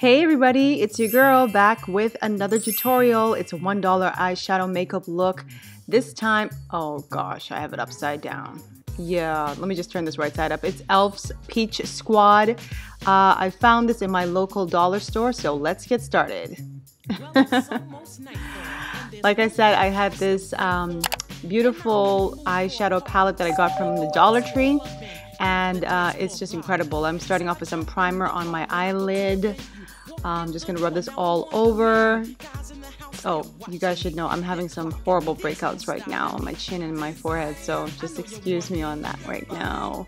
Hey everybody, it's your girl back with another tutorial. It's a $1 eyeshadow makeup look. This time, oh gosh, I have it upside down. Yeah, let me just turn this right side up. It's e.l.f.'s Peach Squad. Uh, I found this in my local dollar store, so let's get started. like I said, I had this um, beautiful eyeshadow palette that I got from the Dollar Tree and uh, it's just incredible. I'm starting off with some primer on my eyelid. I'm just gonna rub this all over. Oh, you guys should know I'm having some horrible breakouts right now on my chin and my forehead, so just excuse me on that right now.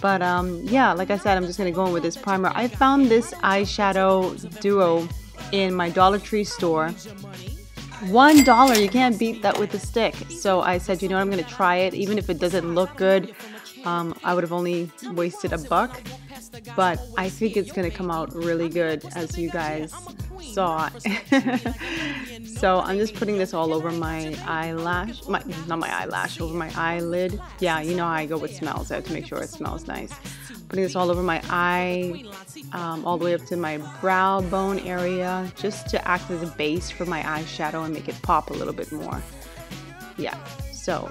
But um, yeah, like I said, I'm just gonna go in with this primer. I found this eyeshadow duo in my Dollar Tree store. One dollar, you can't beat that with a stick. So I said, you know what, I'm gonna try it, even if it doesn't look good. Um, I would have only wasted a buck, but I think it's gonna come out really good as you guys saw. so I'm just putting this all over my eyelash, my, not my eyelash, over my eyelid. Yeah, you know how I go with smells. I have to make sure it smells nice. Putting this all over my eye, um, all the way up to my brow bone area, just to act as a base for my eyeshadow and make it pop a little bit more. Yeah, so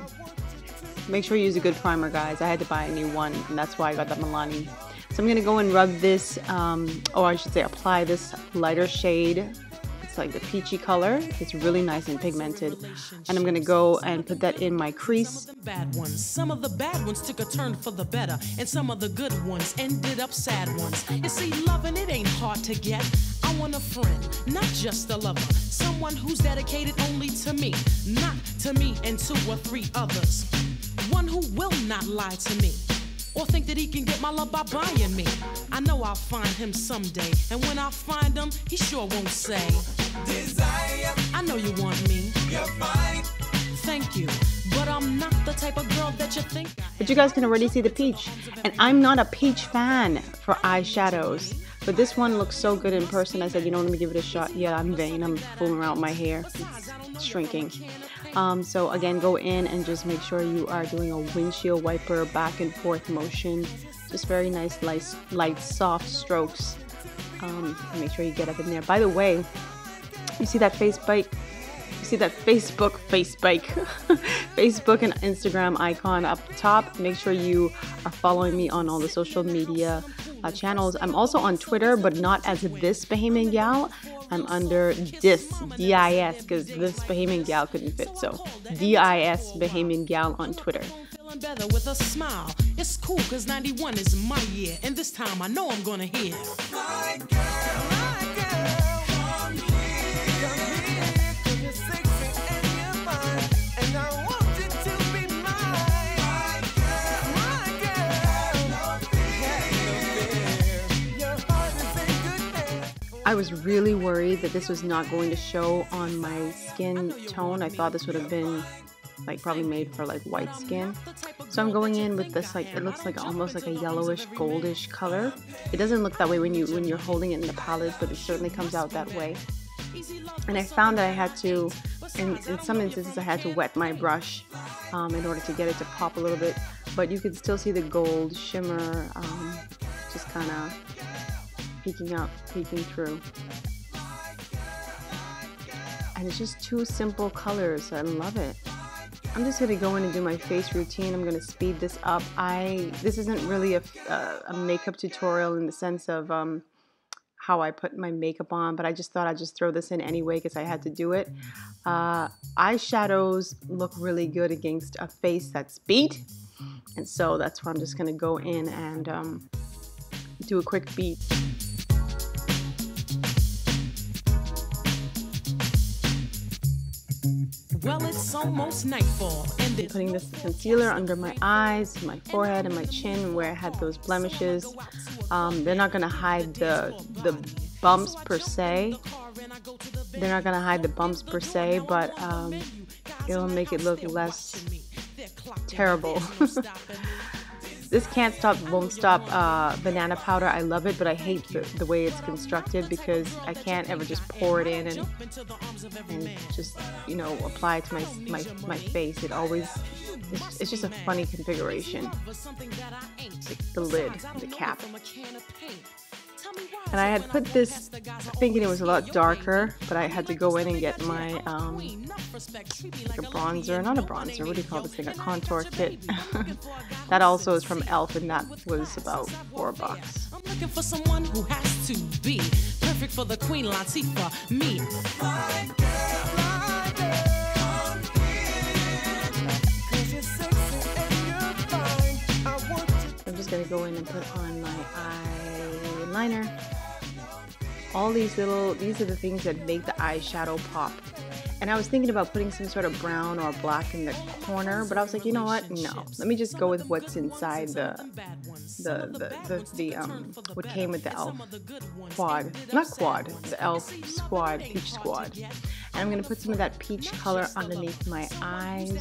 Make sure you use a good primer, guys. I had to buy a new one, and that's why I got the Milani. So I'm to go and rub this, um, or I should say apply this lighter shade. It's like the peachy color. It's really nice and pigmented. And I'm to go and put that in my crease. Some of the Bad ones. Some of the bad ones took a turn for the better, and some of the good ones ended up sad ones. You see, loving it ain't hard to get. I want a friend, not just a lover. Someone who's dedicated only to me, not to me and two or three others. One who will not lie to me or think that he can get my love by buying me. I know I'll find him someday, and when I find him, he sure won't say, Desire. I know you want me. You're fine. Thank you. But I'm not the type of girl that you think. But you guys can already see the peach. And I'm not a peach fan for eyeshadows. But this one looks so good in person. I said, you know, let me give it a shot. Yeah, I'm vain. I'm fooling around with my hair. It's shrinking. Um, so again, go in and just make sure you are doing a windshield wiper back and forth motion. Just very nice, light, light soft strokes. Um, make sure you get up in there. By the way, you see that face bite? You see that Facebook face bike, Facebook and Instagram icon up top. Make sure you are following me on all the social media uh, channels. I'm also on Twitter, but not as this Bahamian Gyal. I'm under DIS, D-I-S, because this Bahamian Gyal couldn't fit. So D-I-S Bahamian Gyal on Twitter. Better with a smile. It's cool because 91 is my year, and this time I know I'm gonna hear. I was really worried that this was not going to show on my skin tone. I thought this would have been like probably made for like white skin. So I'm going in with this like it looks like almost like a yellowish goldish color. It doesn't look that way when you when you're holding it in the palette, but it certainly comes out that way. And I found that I had to, in, in some instances, I had to wet my brush um, in order to get it to pop a little bit. But you can still see the gold shimmer um, just kind of peeking up, peeking through. And it's just two simple colors. I love it. I'm just gonna go in and do my face routine. I'm gonna speed this up. I this isn't really a, uh, a makeup tutorial in the sense of um, how I put my makeup on, but I just thought I'd just throw this in anyway because I had to do it. Uh, eyeshadows look really good against a face that's beat, and so that's why I'm just gonna go in and um, do a quick beat. Almost nightfall, and putting this concealer under my eyes, my forehead, and my chin where I had those blemishes. Um, they're not gonna hide the the bumps per se. They're not gonna hide the bumps per se, but um, it'll make it look less terrible. This Can't Stop Won't Stop uh, banana powder. I love it, but I hate the, the, way it's constructed because I can't ever just pour it in and, and just, you know, apply it to my, my, my face. It always, it's, it's just a funny configuration. Like the lid, the cap. And I had put this thinking it was a lot darker, but I had to go in and get my um, like a bronzer, not a bronzer, what do you call this thing, a contour kit. that also is from e.l.f. and that was about four bucks. I'm looking for someone who has to be perfect for the Queen Latifah, me. I'm just gonna go in and put on my eyeliner all these little, these are the things that make the eyeshadow pop. And I was thinking about putting some sort of brown or black in the corner, but I was like, you know what? No. Let me just go with what's inside the the the, the, the um what came with the elf quad. Not quad, the elf squad, peach squad. And I'm gonna put some of that peach color underneath my eyes.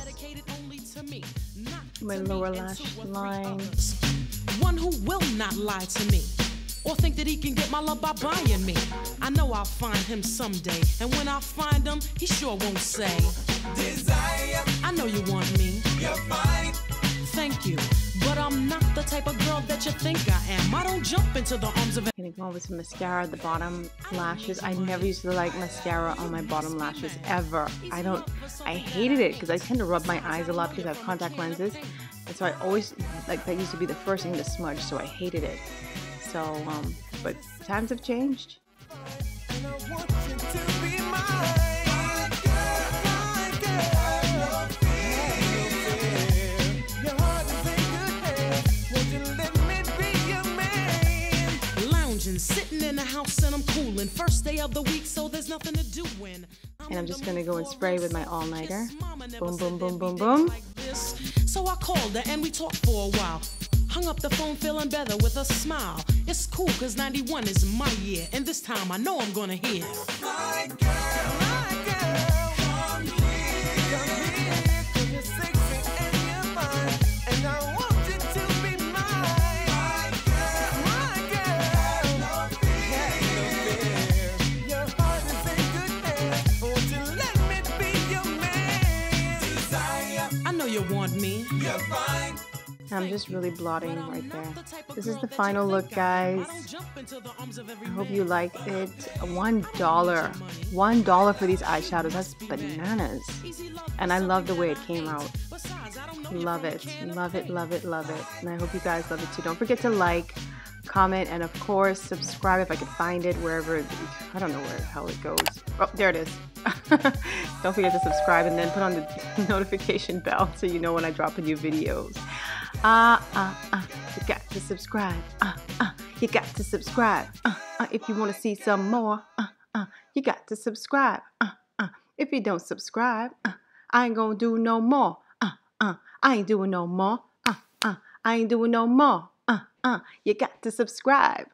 My lower lash line. One who will not lie to me or think that he can get my love by buying me. I know I'll find him someday, and when I find him, he sure won't say, Desire. I know you want me. You're fine. Thank you. But I'm not the type of girl that you think I am. I don't jump into the arms of. I'm gonna go with some mascara at the bottom lashes. I never used to like mascara on my bottom lashes ever. I don't. I hated it because I tend to rub my eyes a lot because I have contact lenses, and so I always like that used to be the first thing to smudge. So I hated it. So, um, but times have changed. sitting in the house and I'm cooling. First day of the week, so there's nothing to do when. And I'm just gonna go and spray with my all nighter. Boom, boom, boom, boom, boom. So I called her and we talked for a while. Hung up the phone feeling better with a smile. It's cool cause 91 is my year, and this time I know I'm gonna hear. My I'm just really blotting right there. This is the final look, guys. I hope you like it. One dollar. One dollar for these eyeshadows. That's bananas. And I love the way it came out. Love it. Love it, love it, love it. And I hope you guys love it too. Don't forget to like, comment, and of course, subscribe if I can find it wherever. It, I don't know where the hell it goes. Oh, there it is. don't forget to subscribe and then put on the notification bell so you know when I drop a new videos. Uh, uh, uh, you got to subscribe. Uh, uh, you got to subscribe. Uh, uh, if you want to see some more, uh, uh, you got to subscribe. Uh, uh, if you don't subscribe, uh, I ain't gonna do no more. Uh, uh, I ain't doing no more. Uh, uh, I ain't doing no more. Uh, uh, you got to subscribe.